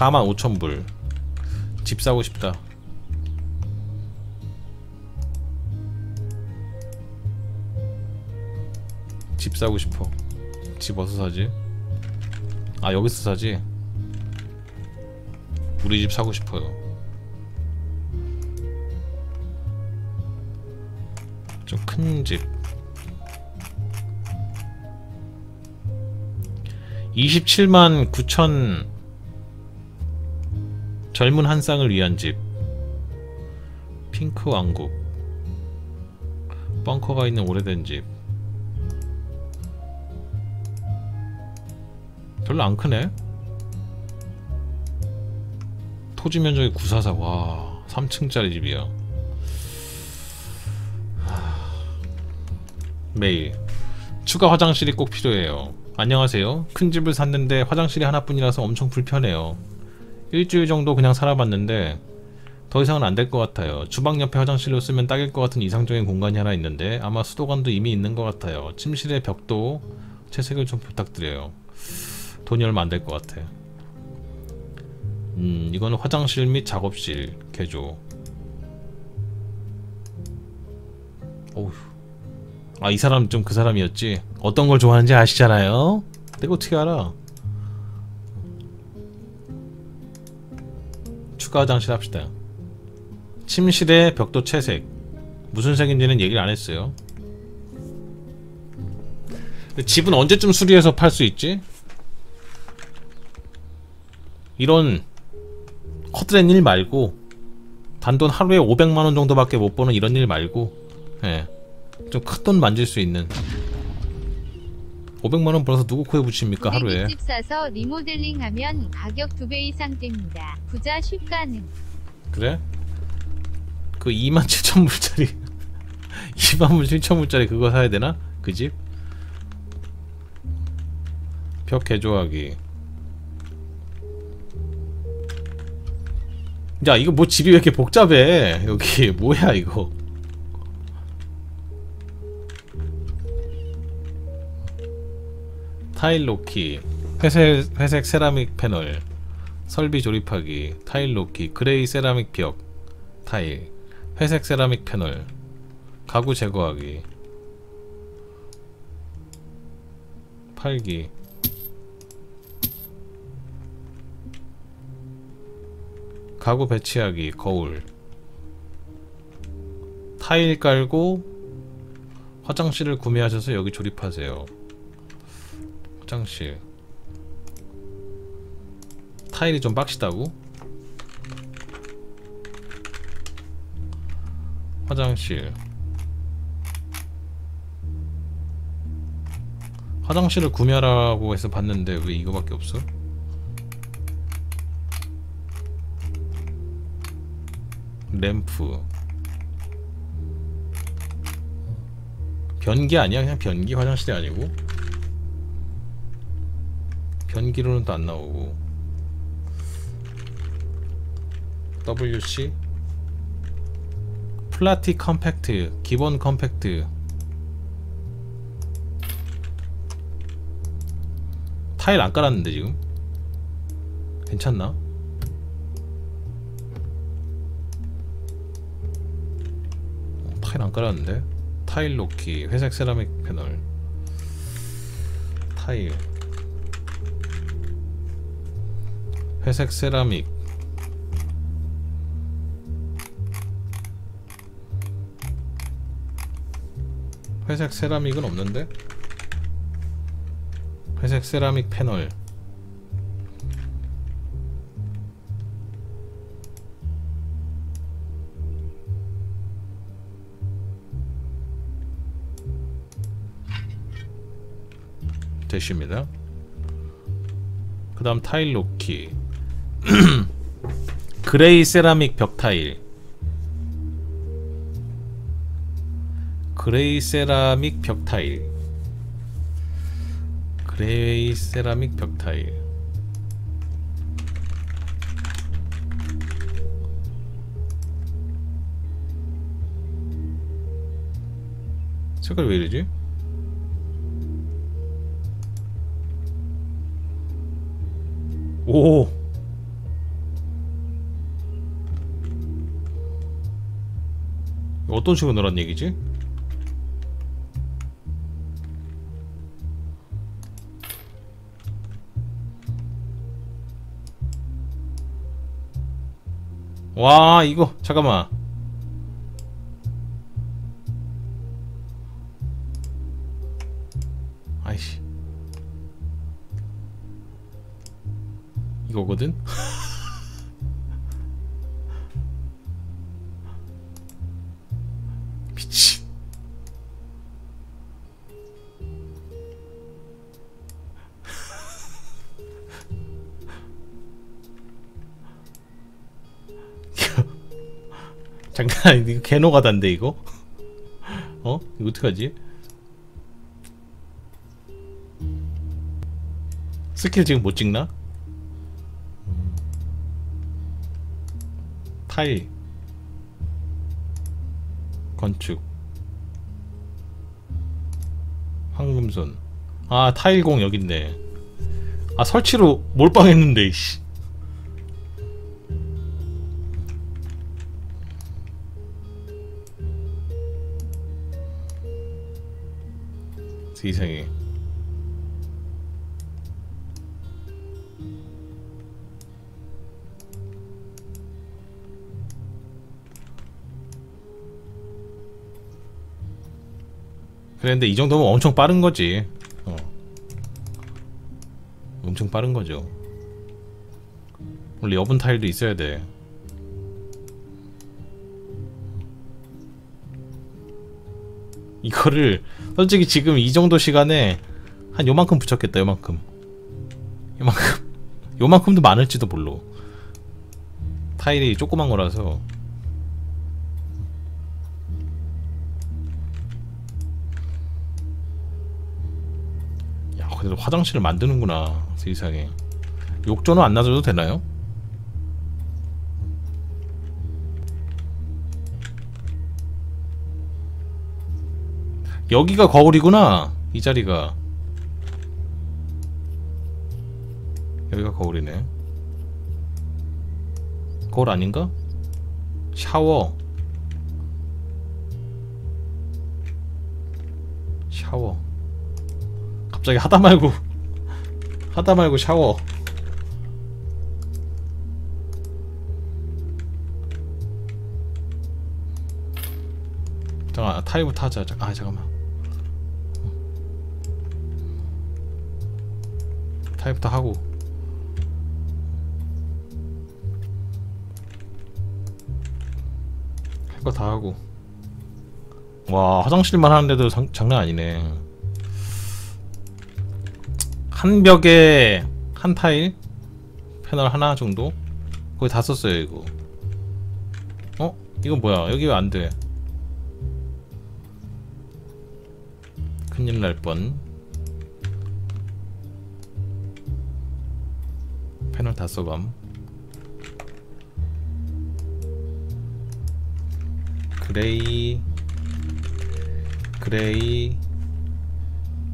45,000불. 집 사고 싶다. 집 사고 싶어. 집 어디서 사지? 아 여기서 사지? 우리 집 사고 싶어요. 좀 큰 집. 27만 9천 젊은 한 쌍을 위한 집 핑크 왕국 벙커가 있는 오래된 집 별로 안 크네 토지 면적이 944. 와, 3층짜리 집이야. 메일. 추가 화장실이 꼭 필요해요. 안녕하세요. 큰 집을 샀는데 화장실이 하나뿐이라서 엄청 불편해요. 일주일 정도 그냥 살아봤는데 더 이상은 안 될 것 같아요. 주방 옆에 화장실로 쓰면 딱일 것 같은 이상적인 공간이 하나 있는데 아마 수도관도 이미 있는 것 같아요. 침실의 벽도 채색을 좀 부탁드려요. 돈이 얼마 안 될 것 같아. 음, 이거는 화장실 및 작업실 개조. 어휴. 아, 이 사람 좀 그 사람이었지. 어떤 걸 좋아하는지 아시잖아요. 내가 어떻게 알아? 추가 화장실 합시다. 침실의 벽도 채색. 무슨 색인지는 얘기를 안 했어요. 집은 언제쯤 수리해서 팔 수 있지? 이런 허드렛 일 말고 단돈 하루에 500만원 정도밖에 못 버는 이런 일 말고 예. 좀 큰 돈 만질 수 있는 500만원 벌어서 누구 코에 붙입니까 하루에 집 사서 리모델링하면 가격 두배 이상 뗍니다. 부자 쉽 가능. 그래? 그 2만 7천 불짜리 2만 7천 불짜리 그거 사야 되나? 그 집? 벽 개조하기 야 이거 뭐 집이 왜 이렇게 복잡해 여기 뭐야 이거 타일 놓기 회색, 회색 세라믹 패널 설비 조립하기 타일 놓기 gray 세라믹 벽 타일 회색 세라믹 패널 가구 제거하기 팔기. 가구 배치하기 거울. 타일 깔고 화장실을 구매하셔서 여기 조립하세요 화장실 타일이 좀 빡시다고? 화장실 화장실을 구매하라고 해서 봤는데 왜 이거밖에 없어? 램프 변기 아니야? 그냥 변기 화장실이 아니고 변기로는 또 안 나오고. WC 플라티 compact 기본 compact. 타일 안 깔았는데 지금? 괜찮나? 타일 안 깔았는데? 타일 놓기 회색 세라믹 패널. 타일 회색 세라믹. 회색 세라믹은 없는데? 회색 세라믹 패널. 되십니다. 그 다음 타일 놓기 그레이 세라믹 벽 타일. 그레이 세라믹 벽 타일. 그레이 세라믹 벽 타일. 색깔 왜 이러지? 오 어떤 식으로 넣으란 얘기지? 와 이거 잠깐만 개노가다인데 이거? 어? 이거 어떡하지? 스킬 지금 못 찍나? 음. 타일 건축 황금손 아 타일공 여깄네 아 설치로 몰빵했는데 이씨 세상에 그런데 이 정도면 엄청 빠른 거지. 어. 엄청 빠른 거죠. 원래 여분 타일도 있어야 돼. 이거를 솔직히 지금 이 정도 시간에 한 요만큼 붙였겠다. 요만큼. 요만큼. 요만큼도 많을지도 몰라. 타일이 조그만 거라서. 야, 그래도 화장실을 만드는구나. 세상에. 욕조는 안 놔줘도 되나요? 여기가 거울이구나. 이 자리가. 여기가 거울이네. 거울 아닌가? 샤워. 샤워. 갑자기 하다 말고 하다 말고 샤워. 잠깐 하자. 잠- 아 잠깐만. 타일부터 하고. 할 거 다 하고. 와 화장실만 하는데도 상- 장난 아니네. 한 벽에 한 타일 패널 하나 정도 거의 다 썼어요 이거 어? 이건 뭐야 여기 왜 안돼 큰일 날 뻔 패널 다 써감 그레이 그레이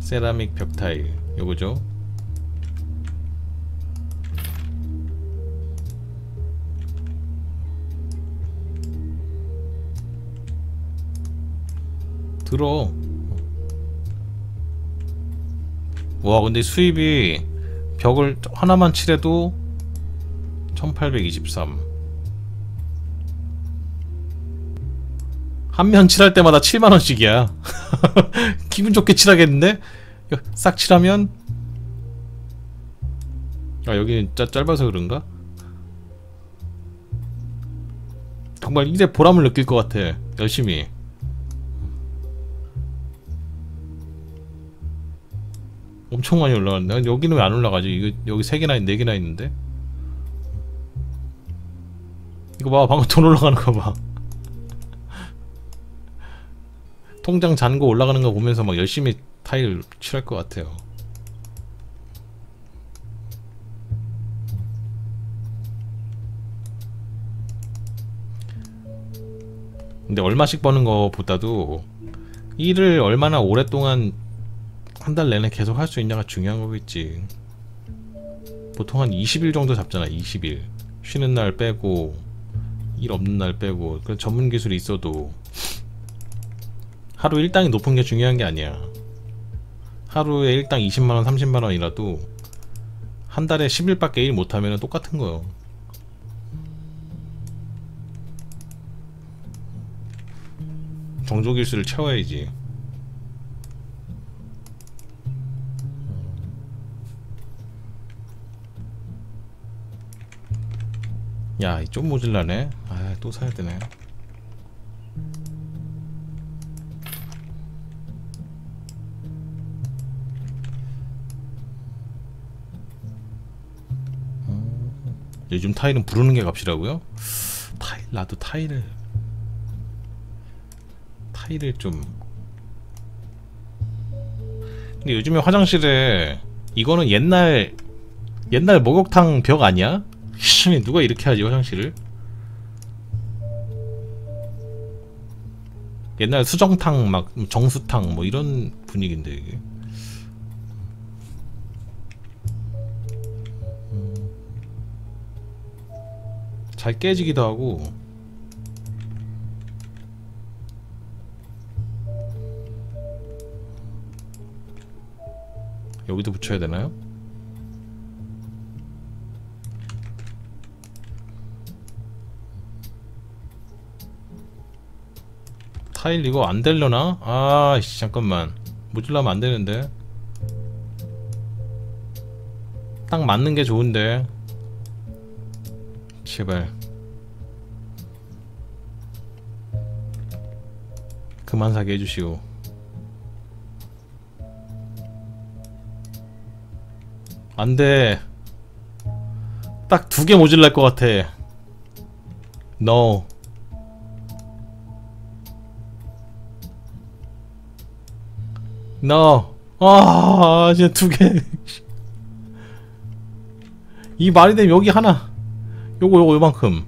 세라믹 벽 타일. 요거죠? 들어. 와 근데 수입이 벽을 하나만 칠해도 1823 한 면 칠할 때마다 7만원씩이야 기분 좋게 칠하겠는데? 싹 칠하면 아 여기는 짜, 짧아서 그런가? 정말 이제 보람을 느낄 것 같아 열심히 엄청 많이 올라갔네 여기는 왜 안 올라가지? 이거 여기 세 개나 네 개나 있는데 이거 봐 방금 돈 올라가는 거봐 통장 잔고 올라가는 거 보면서 막 열심히 타일 칠할 것 같아요 근데 얼마씩 버는 거보다도 일을 얼마나 오랫동안 한 달 내내 계속 할 수 있냐가 중요한 거겠지. 보통 한 20일 정도 잡잖아. 20일. 쉬는 날 빼고 일 없는 날 빼고 그 전문 기술이 있어도 하루 일당이 높은 게 중요한 게 아니야. 하루에 일당 20만원, 30만원이라도 한 달에 10일밖에 일 못하면 똑같은 거요. 정조길수를 채워야지. 야, 이좀 모질라네. 아, 또 사야 되네. 요즘 타일은 부르는 게 값이라고요? 타일 나도 타일을 타일을 좀 근데 요즘에 화장실에 이거는 옛날 옛날 목욕탕 벽 아니야? 씨, 누가 이렇게 하지 화장실을? 옛날 수정탕 막 정수탕 뭐 이런 분위기인데 이게 잘 깨지기도 하고 여기도 붙여야 되나요? 타일 이거 안 될려나? 아씨 잠깐만. 모질라면 안 되는데. 딱 맞는 게 좋은데. 제발. 그만 사게 해주시오. 안돼. 딱 두 개 모질랄 것 같아. No No 아 진짜 두 개 이 말이 되면 여기 하나. 요거 요거 요만큼.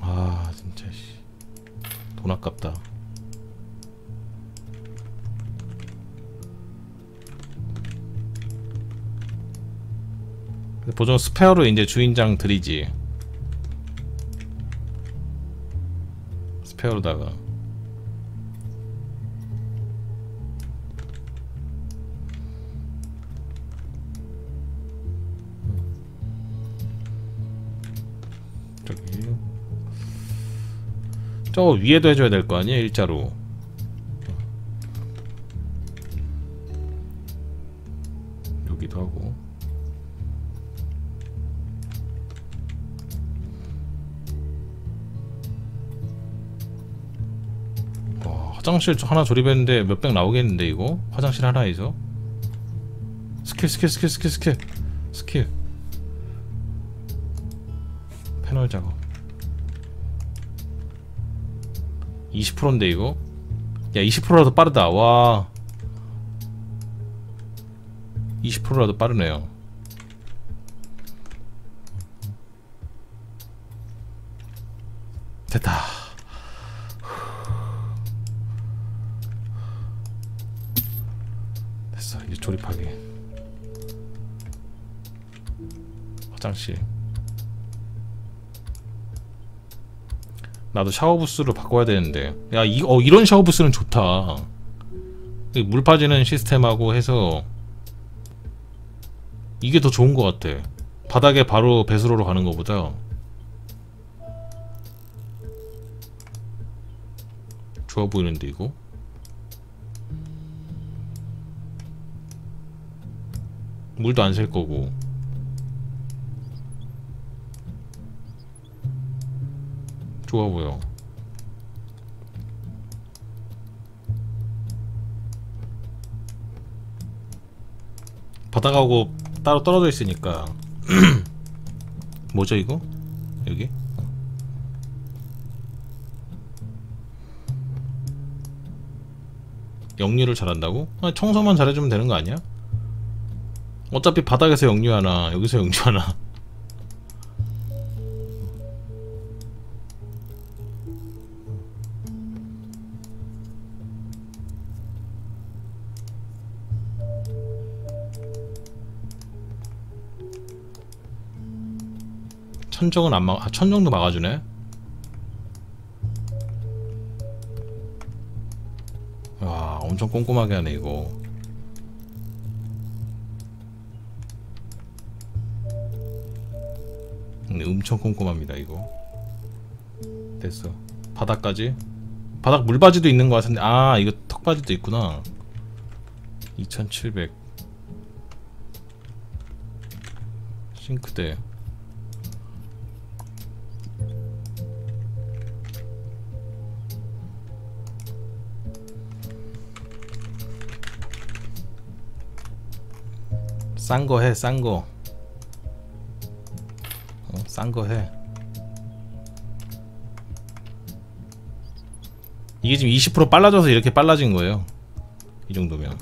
아 진짜 씨. 돈 아깝다. 보통 스페어로 이제 주인장 드리지. 스페어로다가 저 위에도 해줘야 될 거 아니야 일자로? 여기도 하고. 와, 화장실 하나 조립했는데 몇백 나오겠는데 이거? 화장실 하나에서? skill skill skill skill skill. skill. 패널 작업 20%인데 이거? 야 20%라도 빠르다. 와. 20%라도 빠르네요. 됐다. 됐어 이제 조립하기 화장실 나도 샤워 부스로 바꿔야 되는데. 야 이, 어, 이런 샤워 부스는 좋다. 이물 빠지는 시스템하고 해서 이게 더 좋은 것 같아. 바닥에 바로 배수로로 가는 것보다. 좋아 보이는데 이거? 물도 안 셀 거고 좋아 보여. 바닥하고 따로 떨어져 있으니까 뭐죠 이거? 여기? 역류를 잘한다고? 아, 청소만 잘해주면 되는 거 아니야? 어차피 바닥에서 역류하나 여기서 역류하나 천정은 안 막, 아, 천정도 막아주네. 엄청 꼼꼼하게 하네 이거. 음, 엄청 꼼꼼합니다 이거. 됐어. 바닥까지? 바닥 물바지도 있는 것 같은데 아 이거 턱바지도 있구나. 2700 싱크대 싼 거 해, 싼 거. 어, 싼거 해. 이게 지금 20% 빨라져서 이렇게 빨라진 거예요. 이 정도면.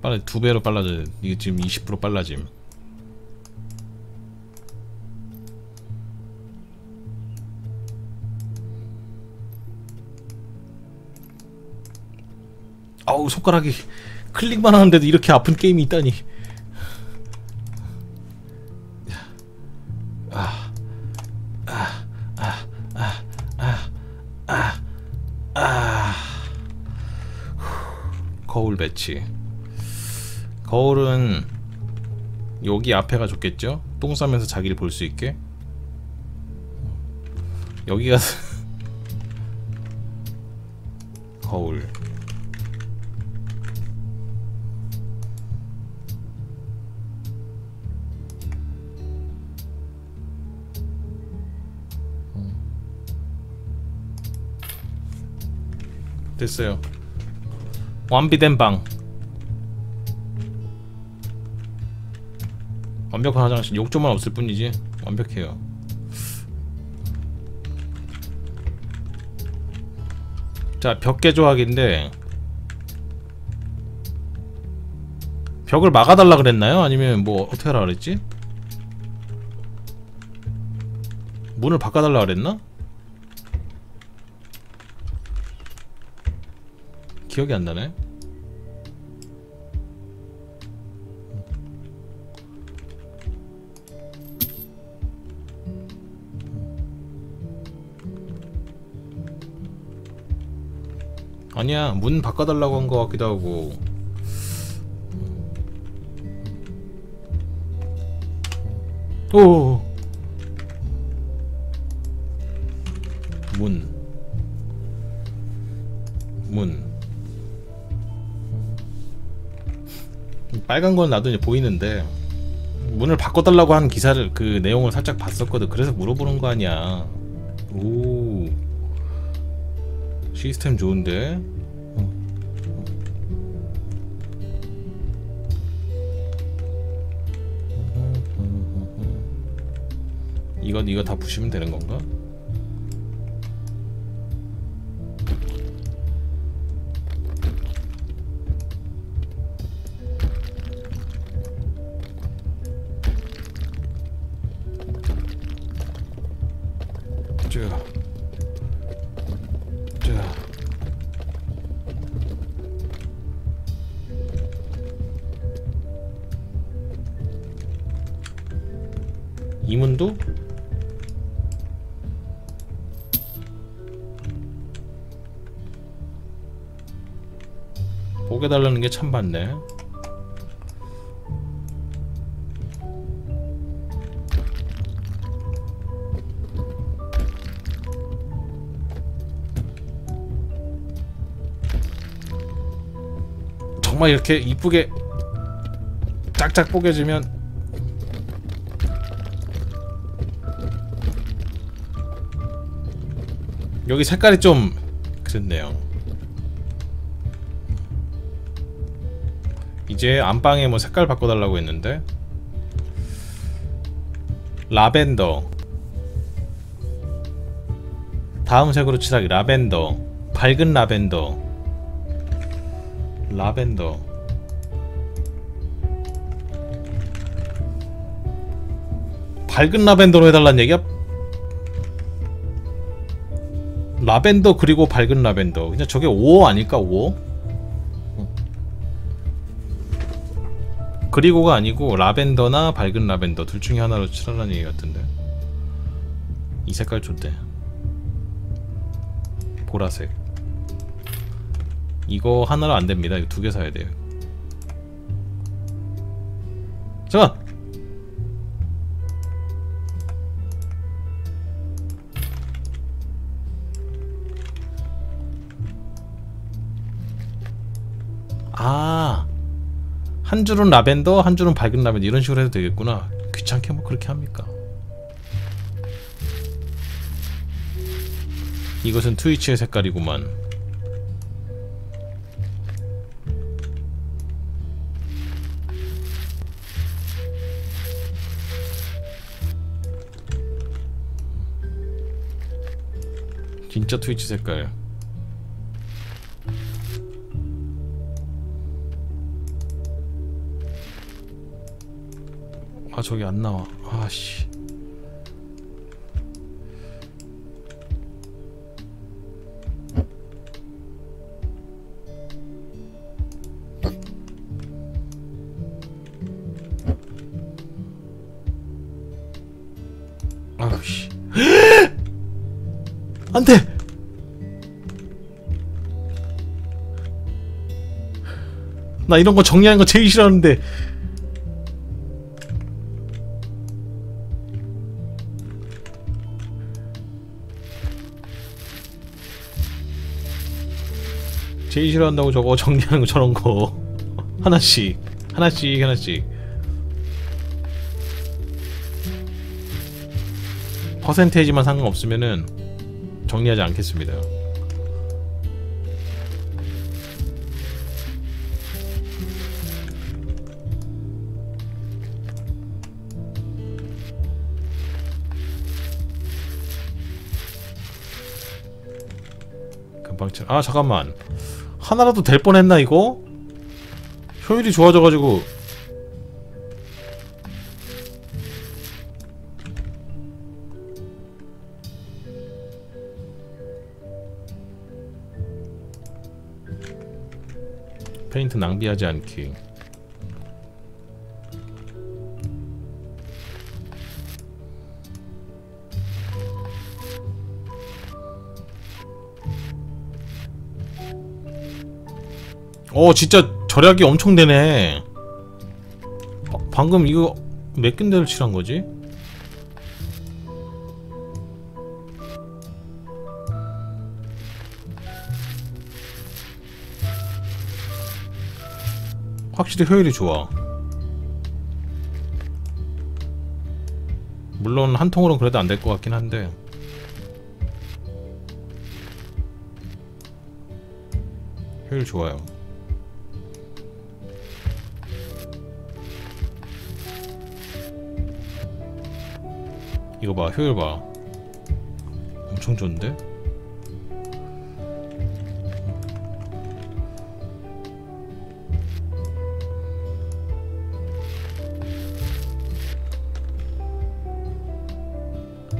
빨라 두 배로 빨라져요. 이게 지금 20% 빨라짐. 아우 손가락이 클릭만 하는데도 이렇게 아픈 게임이 있다니. 거울 배치. 거울은 여기 앞에가 좋겠죠? 똥 싸면서 자기를 볼 수 있게. 여기가 거울. 됐어요. 완비된 방. 완벽한 화장실. 욕조만 없을 뿐이지 완벽해요. 자, 벽 개조하기인데 벽을 막아달라 그랬나요? 아니면 뭐 어떻게 하라 그랬지? 문을 바꿔달라 그랬나? 기억이 안 나네. 아니야 문 바꿔달라고 한 것 같기도 하고 오 문. 문. 빨간 건 나도 이제 보이는데 문을 바꿔달라고 한 기사를 그 내용을 살짝 봤었거든. 그래서 물어보는 거 아니야. 오 시스템 좋은데. 이건 이거 다 부시면 되는 건가? 참 많네. 정말 이렇게 이쁘게 짝짝 뽀개지면 여기 색깔이 좀 그렇네요. 이제 안방에 뭐 색깔 바꿔달라고 했는데? 라벤더. 다음 색으로 칠하기 라벤더. 밝은 라벤더. 라벤더. 밝은 라벤더로 해달란 얘기야? 라벤더 그리고 밝은 라벤더. 그냥 저게 5호 아닐까 5호? 그리고가 아니고 라벤더나 밝은 라벤더 둘 중에 하나로 칠하라는 얘기 같은데. 이 색깔 좋대. 보라색. 이거 하나로 안 됩니다. 이거 두 개 사야 돼요. 잠깐! 아, 한 줄은 라벤더, 한 줄은 밝은 라벤더 이런 식으로 해도 되겠구나. 귀찮게 뭐 그렇게 합니까? 이것은 트위치의 색깔이구만. 진짜 트위치 색깔. 아 저기 안 나와. 아씨. 아우 씨. 안 돼. 나 이런 거 정리하는 거 제일 싫어하는데. 제일 싫어한다고 저거 정리하는 거 저런 거 하나씩 하나씩 하나씩 퍼센테이지만 상관없으면은 정리하지 않겠습니다. 아 잠깐만. 하나라도 될 뻔했나 이거? 효율이 좋아져가지고 페인트 낭비하지 않기 어 진짜 절약이 엄청 되네. 바- 방금 이거 몇 군데를 칠한 거지? 확실히 효율이 좋아. 물론 한 통으로는 그래도 안 될 것 같긴 한데. 효율 좋아요 이거 봐 효율 봐 엄청 좋은데?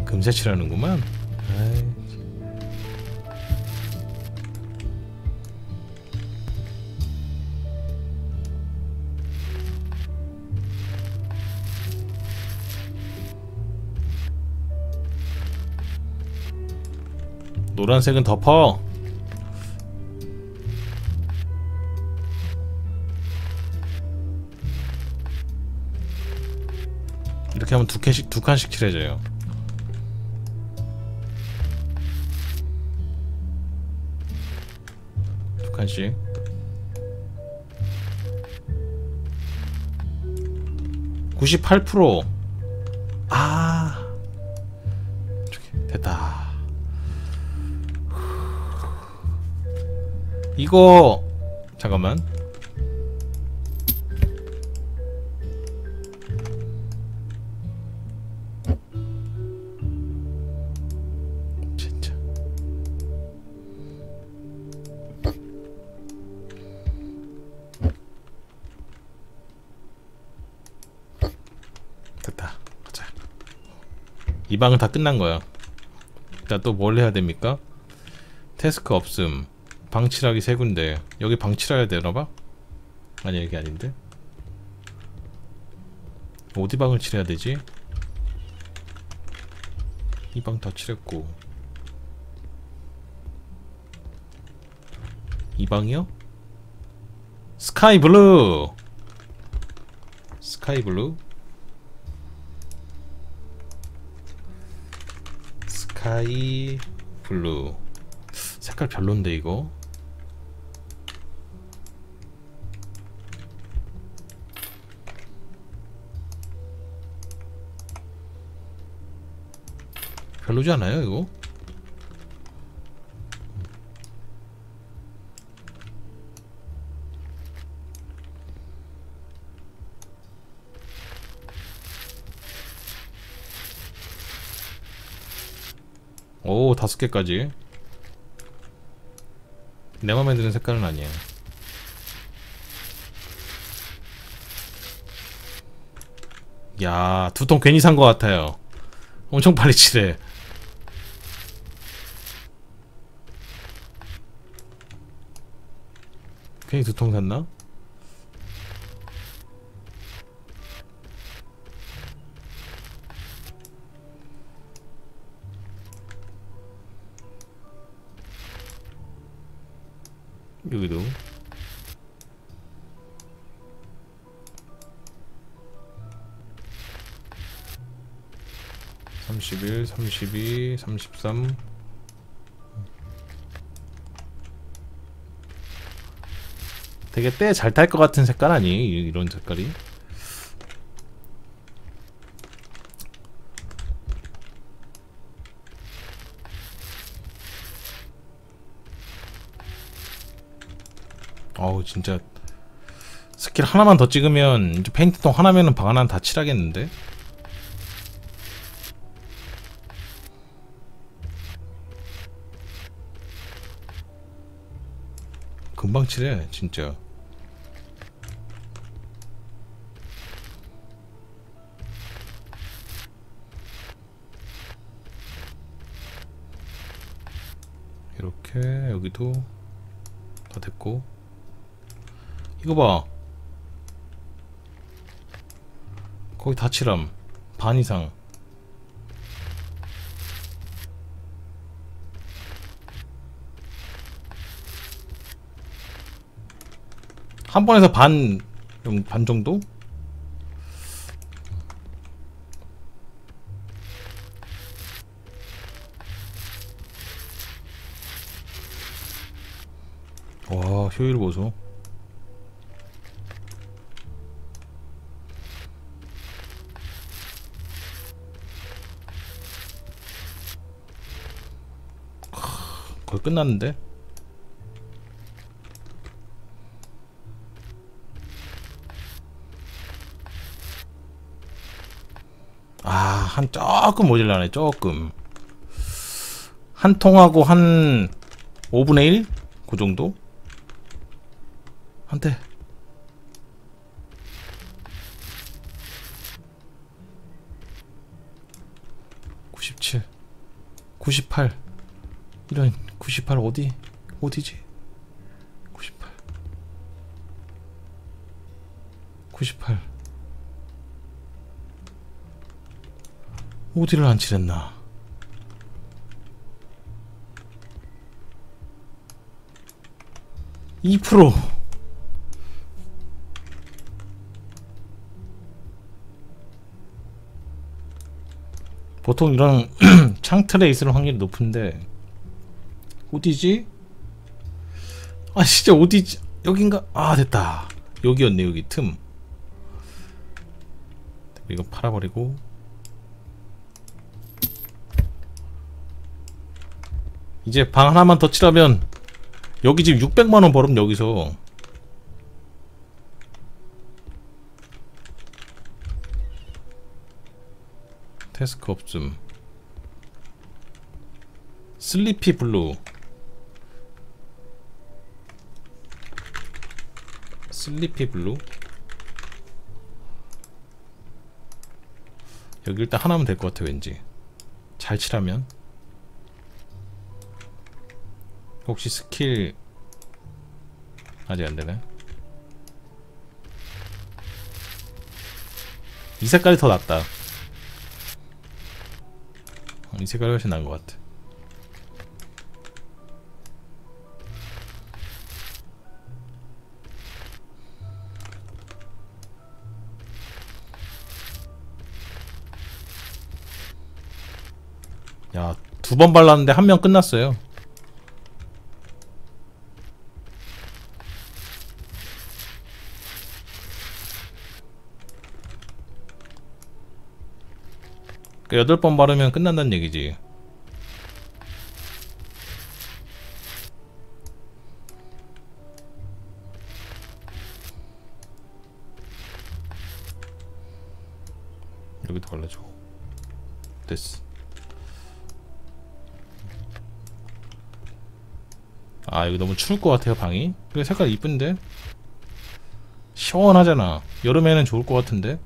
금세 칠하는구만 노란색은 덮어 이렇게 하면 두 칸씩 두 칸씩 칠해져요. 두 칸씩. (98%) 아 이거 잠깐만. 이 방은 다 끝난 거야. 자 또 뭘 해야 됩니까? task 없음 방칠하기 세 군데. 여기 방칠해야 되나봐? 아니 여기 아닌데. 어디 방을 칠해야 되지? 이 방 다 칠했고. 이 방이요? sky blue! 스카이 블루? 스카이 블루. 색깔 별론데 이거 별로지 않아요 이거? 오 다섯 개까지. 내 맘에 드는 색깔은 아니야. 야 두 통 괜히 산 것 같아요. 엄청 빨리 칠해 괜히 두통 샀나? 여기도 31, 32, 33 되게 때 잘 탈 것 같은 색깔? 이- 이런 색깔이? 어우 진짜 스킬 하나만 더 찍으면 이제 페인트통 하나면은 방 하나 다 칠하겠는데? 금방 칠해 진짜 여기도 다 됐고. 이거 봐. 거기 다 칠함. 반 이상. 한 번에서 반, 좀반 정도? 끝났는데? 아, 한 조금 모질라네, 조금. 한 통하고 한 5분의 1? 그 정도? 한테. (97) (98) 이런 (98) 어디? 어디지? (98) (98) 어디를 안 칠했나? (2% 보통 이런 창틀에 있을 확률이 높은데 어디지? 아 진짜 어디지? 여긴가? 아 됐다 여기였네 여기 틈 이거 팔아버리고 이제 방 하나만 더 칠하면 여기 지금 600만원 벌음 여기서 task 없음 sleepy blue sleepy blue. 여기 일단 하나면 될 것 같아 왠지. 잘 칠하면. 혹시 스킬 아직 안되네. 이 색깔이 더 낫다. 어, 이 색깔이 훨씬 나은 것 같아 두 번 발랐는데 한 명 끝났어요. 그 여덟 번 바르면 끝난다는 얘기지. 여기도 발라줘. 됐어. 아 여기 너무 추울 것 같아요 방이. 그래 색깔 이쁜데 시원하잖아. 여름에는 좋을 것 같은데.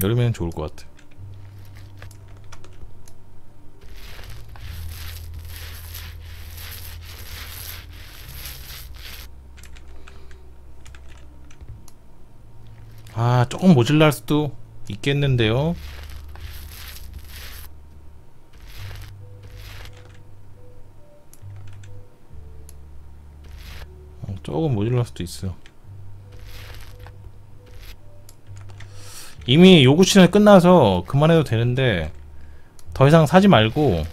여름에는 좋을 것 같아. 아 조금 모질랄 수도 있겠는데요. 조금 모질랄 수도 있어. 이미 요구치는 끝나서 그만해도 되는데 더 이상 사지 말고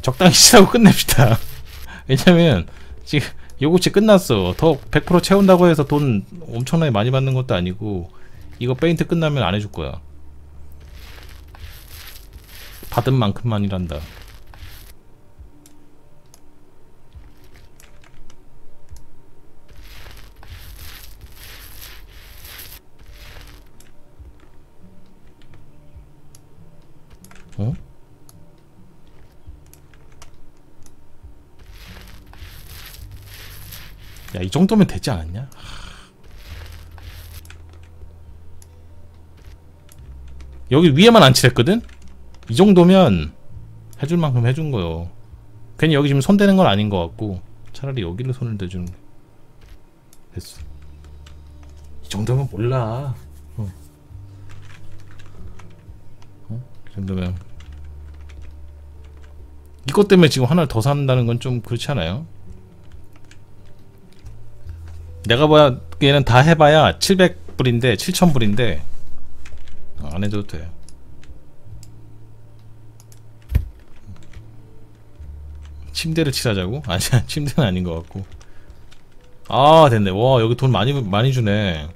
적당히 치라고 끝냅시다. 왜냐면 지금 요구치 끝났어. 더 100% 채운다고 해서 돈 엄청나게 많이 받는 것도 아니고 이거 페인트 끝나면 안 해줄 거야. 받은 만큼만이란다. 어? 야, 이 정도면 되지 않았냐? 여기 위에만 안 칠했거든? 이 정도면 해줄 만큼 해준 거요. 괜히 여기 지금 손 대는 건 아닌 것 같고 차라리 여기를 손을 대주는 게 됐어. 이 정도면 몰라. 어. 어? 이 정도면 이것 때문에 지금 하나를 더 산다는 건 좀 그렇지 않아요? 내가 보기에는 다 해봐야 700불인데 7000불인데 안 해도 돼. 침대를 칠하자고? 아니 야 침대는 아닌 것 같고. 아 됐네. 와 여기 돈 많이 많이 주네.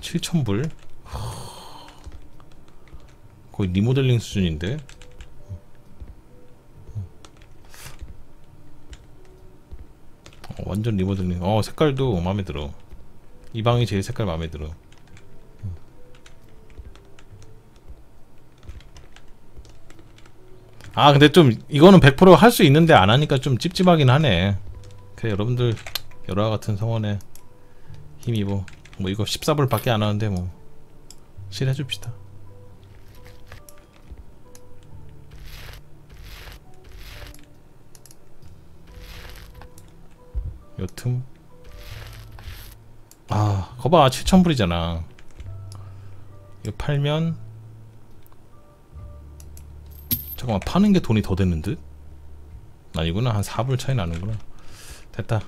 7000불? 거의 리모델링 수준인데 완전 리모델링 어 색깔도 마음에 들어. 이 방이 제일 색깔 마음에 들어. 아 근데 좀 이거는 100%할 수 있는데 안 하니까 좀 찝찝하긴 하네. 그래 여러분들 여러 같은 성원에 힘입어. 뭐 이거 14불 밖에 안 하는데 뭐 실해줍시다 여튼. 아 거봐. 7천불이잖아. 이거 팔면. 잠깐만 파는 게 돈이 더 되는 듯? 아니구나. 한 4불 차이 나는구나. 됐다.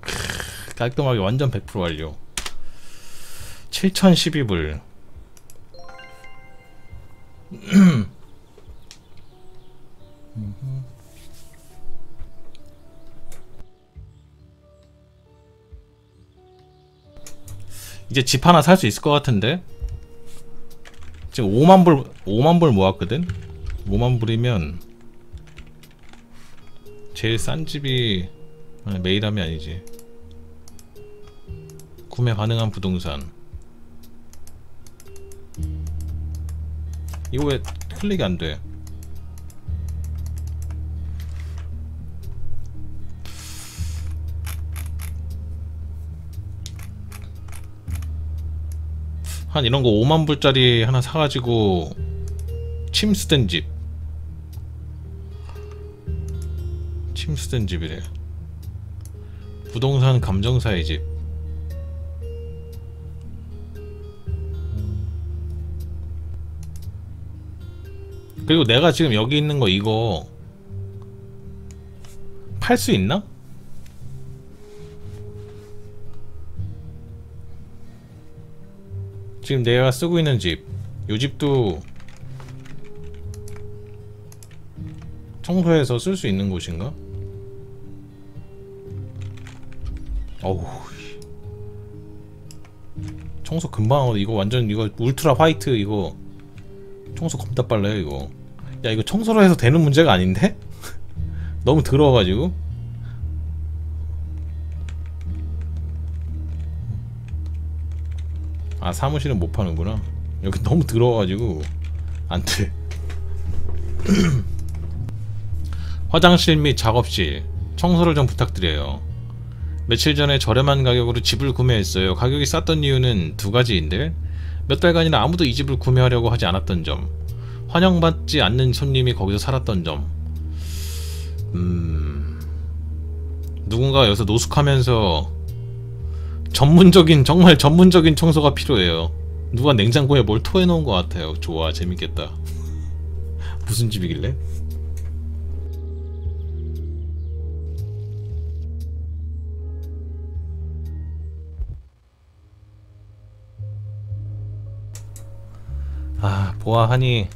크으, 깔끔하게 완전 100% 완료. 7012불 이제 집 하나 살 수 있을 것 같은데? 지금 5만 불 5만 불 모았거든? 5만 불이면 제일 싼 집이 아니, 메이람이 아니지. 구매 가능한 부동산. 이거 왜 클릭이 안돼 한 이런 거 5만 불짜리 하나 사가지고 침수된 집. 침수된 집이래. 부동산 감정사의 집. 그리고 내가 지금 여기 있는 거 이거 팔 수 있나? 지금 내가 쓰고 있는 집. 요 집도 청소해서 쓸 수 있는 곳인가? 어우. 청소 금방 하고 이거 완전 이거 울트라 화이트 이거 청소 겁나 빨라요 이거. 야 이거 청소로 해서 되는 문제가 아닌데? 너무 더러워가지고. 아 사무실은 못 파는구나. 여기 너무 더러워가지고 안돼. 화장실 및 작업실 청소를 좀 부탁드려요. 며칠 전에 저렴한 가격으로 집을 구매했어요. 가격이 쌌던 이유는 두 가지인데 몇 달간이나 아무도 이 집을 구매하려고 하지 않았던 점 환영받지 않는 손님이 거기서 살았던 점. 음... 누군가 여기서 노숙하면서 전문적인 정말 전문적인 청소가 필요해요. 누가 냉장고에 뭘 토해 놓은 것 같아요. 좋아 재밌겠다. 무슨 집이길래? 아 보아하니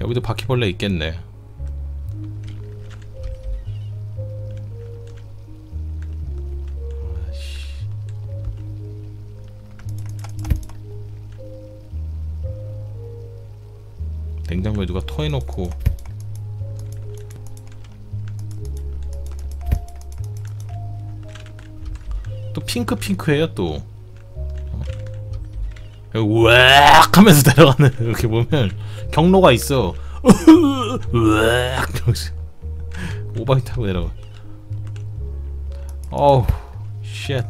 여기도 바퀴벌레 있겠네. 냉장고에 누가 토해놓고. 또 핑크핑크해요 또. 우악 하면서 내려가는 이렇게 보면 경로가 있어. 우악 오바이트하고 내려가. 어우 shit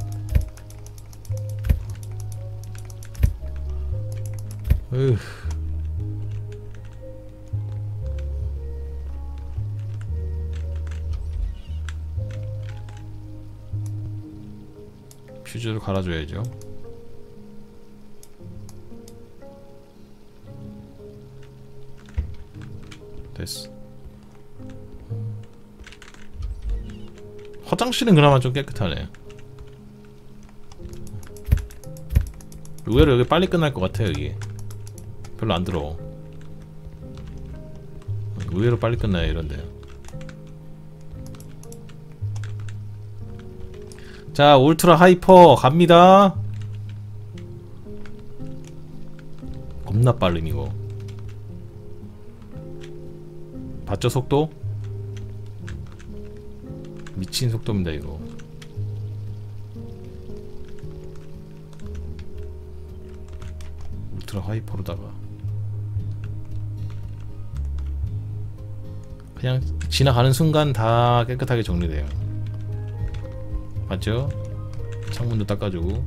으 퓨즈를 갈아줘야죠. 됐어. 화장실은 그나마 좀 깨끗하네. 의외로 여기 빨리 끝날 것 같아 여기. 별로 안 들어. 의외로 빨리 끝나요 이런데. 자 ultra hyper 갑니다. 겁나 빠름 이거. 봤죠 속도? 미친 속도입니다 이거. 울트라 하이퍼로다가. 그냥 지나가는 순간 다 깨끗하게 정리돼요 맞죠? 창문도 닦아주고.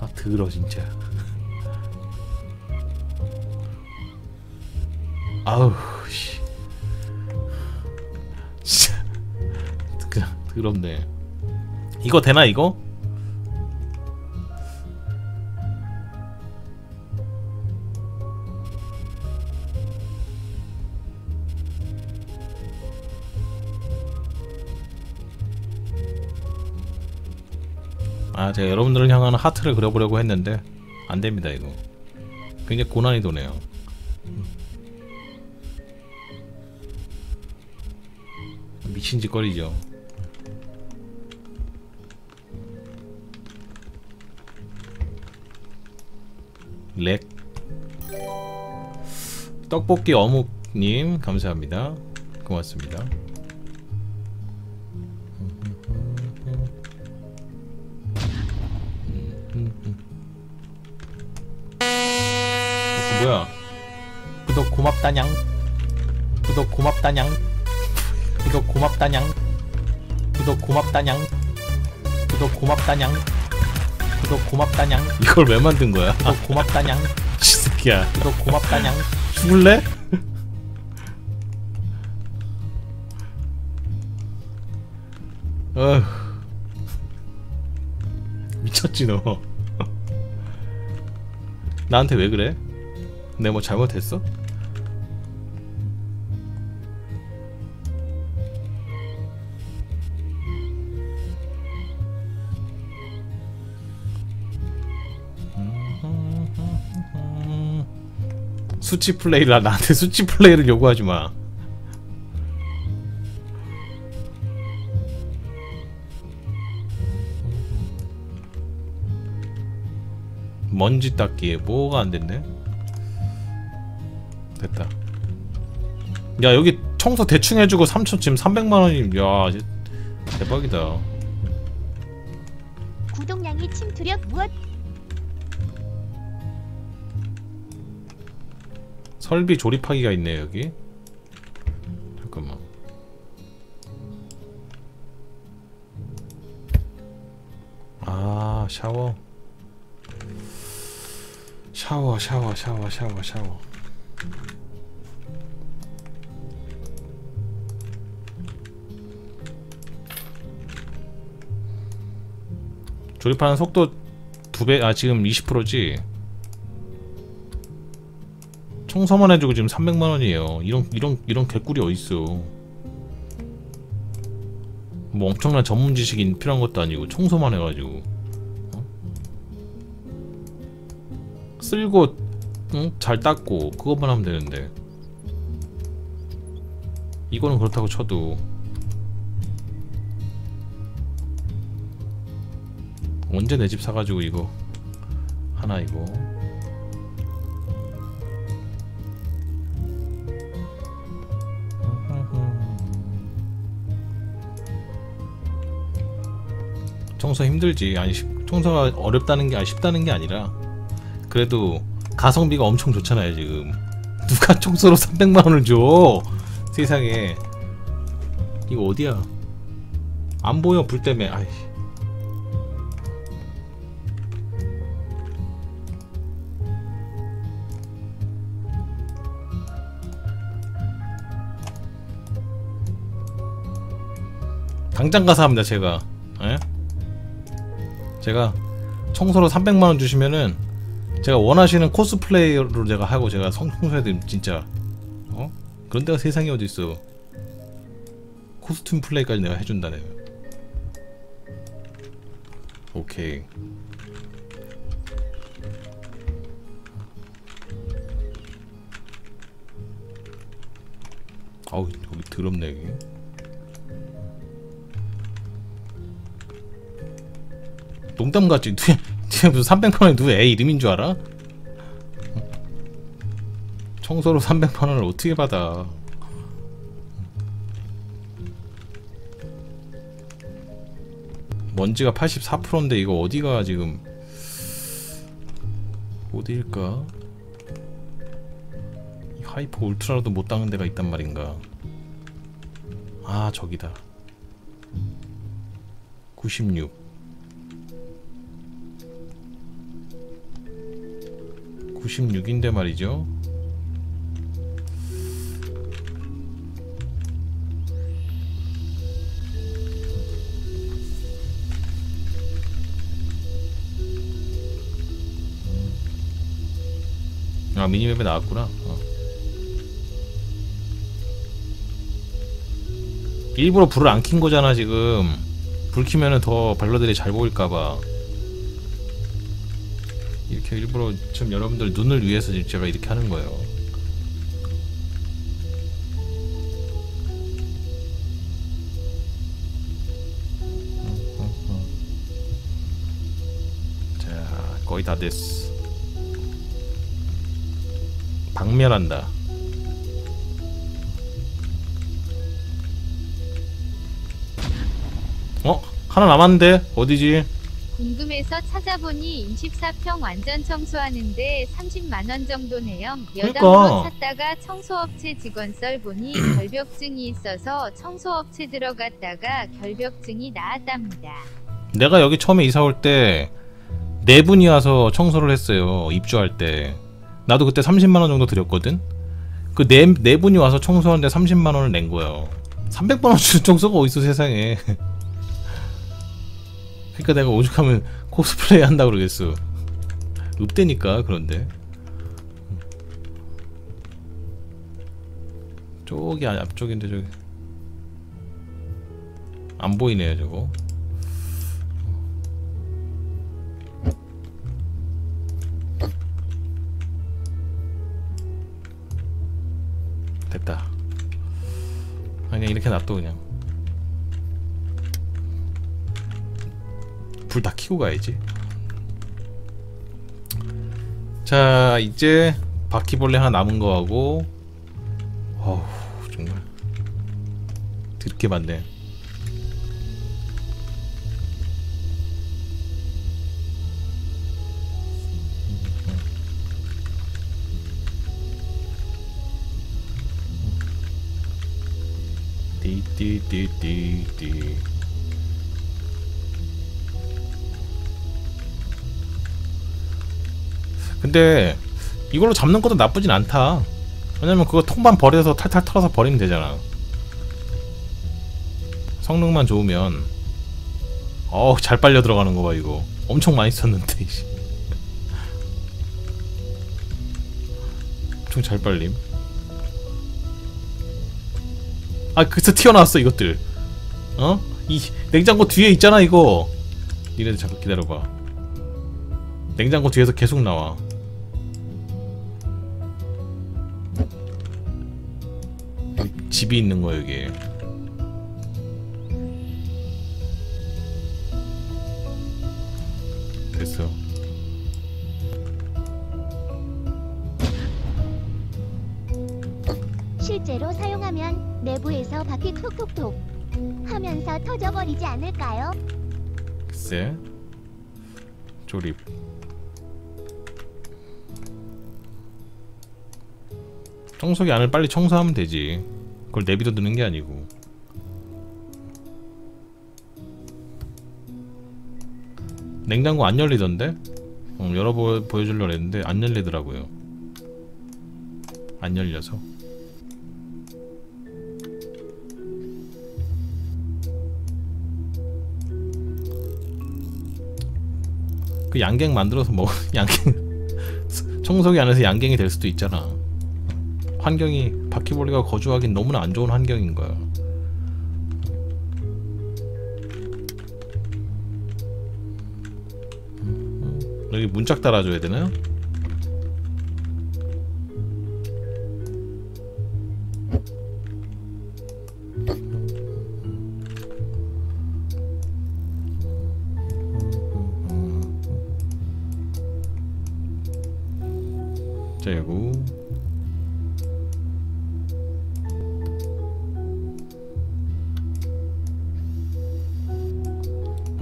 아 더러 진짜. 아우 씨. 진짜. 더럽네 이거 되나 이거? 아 제가 여러분들을 향하는 하트를 그려보려고 했는데 안됩니다 이거. 굉장히 고난이도네요. 미친 짓거리죠 렉. 떡볶이 어묵님 감사합니다. 고맙습니다. 어, 뭐야? 구독 고맙다냥. 구독 고맙다냥. 구독 고맙다냥. 구독 고맙다냥. 구독 고맙다냥 구독 고맙다냥 이걸 왜 만든 거야? 구독 고맙다냥 이 새끼야 구독 고맙다냥 죽을래? 어휴 미쳤지 너 나한테 왜 그래? 내가 뭐 잘못했어? 수치 플레이라 나한테 수치 플레이를 요구하지 마. 먼지 닦기에 뭐가 안 됐네? 됐다. 야 여기 청소 대충 해주고 3천 지금 300만 원이 야 대박이다. 구독량이 침투력 무엇 설비 조립하기가 있네 여기. 잠깐만. 아 샤워. 샤워 샤워 샤워 샤워 샤워. 조립하는 속도 두 배, 아 지금 20%지. 청소만 해주고 지금 300만 원이에요. 이런 이런 이런 개꿀이 어딨어? 뭐 엄청난 전문 지식이 필요한 것도 아니고 청소만 해가지고 어? 쓸고 응? 잘 닦고 그것만 하면 되는데 이거는 그렇다고 쳐도 언제 내 집 사가지고 이거 하나 이거 청소 힘들지. 아니 쉽- 청소가 어렵다는 게 아니 쉽다는 게 아니라 그래도 가성비가 엄청 좋잖아요 지금. 누가 청소로 300만 원을 줘? 세상에. 이거 어디야? 안 보여 불 때문에. 아이 당장 가서 합니다 제가. 예? 제가 청소로 300만원 주시면은 제가 원하시는 코스플레이로 제가 하고 제가 성- 청소해드리면 진짜. 어? 그런 데가 세상에 어딨어? 코스튬 플레이까지 내가 해준다 내가 오케이. 아우 여기 더럽네 여기 농담 같지? 뒤에, 뒤에 무슨 300만원이 누구 애 이름인 줄 알아? 청소로 300만원을 어떻게 받아? 먼지가 84%인데 이거 어디가 지금? 어디일까? 이 하이퍼 울트라로도 못 닦는 데가 있단 말인가? 아 저기다. 96 96인데 말이죠. 아 미니맵에 나왔구나. 어. 일부러 불을 안 킨 거잖아 지금. 불 켜면은 더 발로들이 잘 보일까봐. 이렇게 일부러 좀 여러분들 눈을 위해서 지금 제가 이렇게 하는 거예요. 자, 거의 다 됐어. 박멸한다. 어? 하나 남았는데 어디지? 궁금해서 찾아보니 24평 완전 청소하는데 30만원 정도네요. 그러니까. 여담으로 찾다가 청소업체 직원 썰 보니 결벽증이 있어서 청소업체 들어갔다가 결벽증이 나았답니다. 내가 여기 처음에 이사 올 때 네 분이 와서 청소를 했어요. 입주할 때. 나도 그때 30만 원 정도 들였거든. 그 네 네 분이 와서 청소하는데 30만 원을 낸 거예요. 300만 원 주는 청소가 어딨어 세상에. 그러니까 내가 오죽하면 코스프레이 한다 그러겠어. 읍대니까 그런데. 저기 아- 앞쪽인데 저기. 안 보이네요 저거. 됐다. 그냥 이렇게 놔둬 그냥 불 다 켜고 가야지. 자 이제 바퀴벌레 하나 남은 거하고 어우 정말. 드럽게 많네. 띠띠띠띠띠 근데 이걸로 잡는 것도 나쁘진 않다. 왜냐면 그거 통만 버려서 탈탈 털어서 버리면 되잖아. 성능만 좋으면 어우 잘 빨려 들어가는 거 봐 이거. 엄청 많이 썼는데 이씨. 엄청 잘 빨림. 아 그래서 튀어나왔어 이것들. 어? 이 냉장고 뒤에 있잖아 이거. 니네들 잠깐 기다려봐. 냉장고 뒤에서 계속 나와 집이 있는 거야 여기 됐어. 실제로 사용하면 내부에서 바퀴 톡톡톡 하면서 터져버리지 않을까요? 글쎄. 조립. 청소기 안을 빨리 청소하면 되지 그걸 내비둬 두는 게 아니고 냉장고 안 열리던데? 어, 열어보 보여주려고 했는데 안 열리더라고요 안 열려서 그 양갱 만들어서 먹 양갱 청소기 안에서 양갱이 될 수도 있잖아. 환경이 바퀴벌레가 거주하기 너무나 안 좋은 환경인 거야. 여기 문짝 달아줘야 되나요?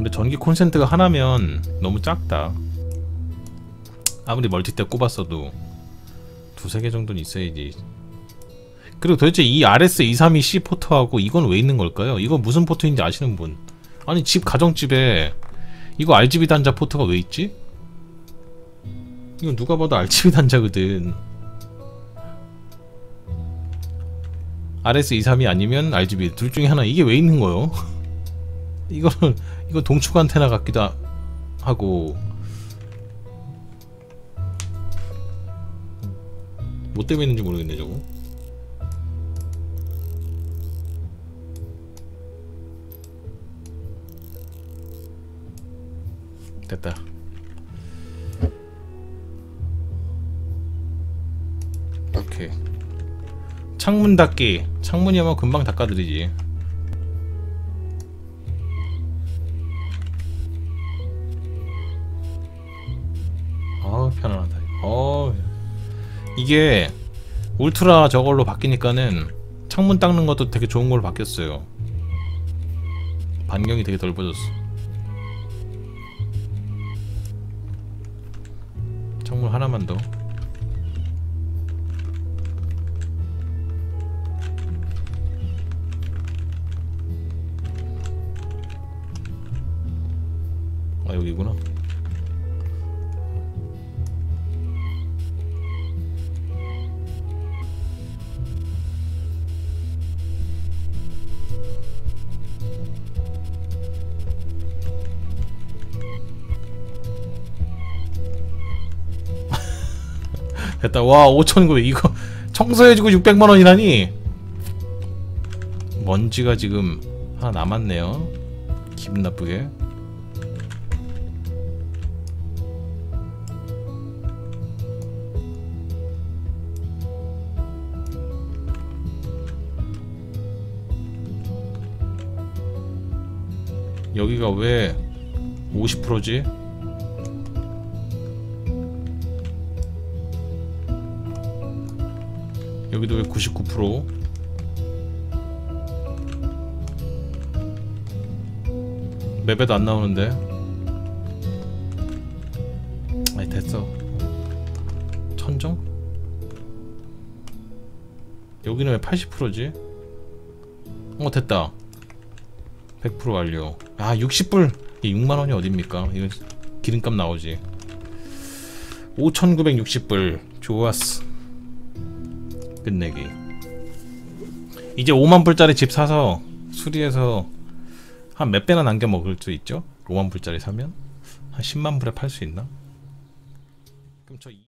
근데 전기 콘센트가 하나면 너무 작다. 아무리 멀티때 꼽았어도 두세 개 정도는 있어야지. 그리고 도대체 이 RS232C 포트하고 이건 왜 있는 걸까요? 이거 무슨 포트인지 아시는 분? 아니 집 가정집에 이거 RGB 단자 포트가 왜 있지? 이거 누가 봐도 RGB 단자거든. RS232 아니면 RGB 둘 중에 하나 이게 왜 있는 거요? 이거는 이거 동축 안테나 같기도 하- 하고. 뭐 때문에 있는지 모르겠네 저거. 됐다. 오케이. 창문 닫기. 창문이면 금방 닦아드리지 아 편안하다. 어 이게 울트라 저걸로 바뀌니까는 창문 닦는 것도 되게 좋은 걸로 바뀌었어요. 반경이 되게 넓어졌어. 창문 하나만 더. 아 여기구나 됐다 와 5,900 이거 청소해주고 600만원이라니? 먼지가 지금 하나 남았네요. 기분 나쁘게. 여기가 왜 50%지? 여기도 왜 99%? 맵에도 안 나오는데. 아니 됐어. 천정? 여기는 왜 80%지? 어 됐다. 100% 완료. 아 60불. 이 6만 원이 어딥니까? 이거 기름값 나오지. 5,960불. 좋았어. 끝내기. 이제 5만 불짜리 집 사서 수리해서 한 몇 배나 남겨 먹을 수 있죠? 5만 불짜리 사면 한 10만 불에 팔 수 있나? 그럼 저 이-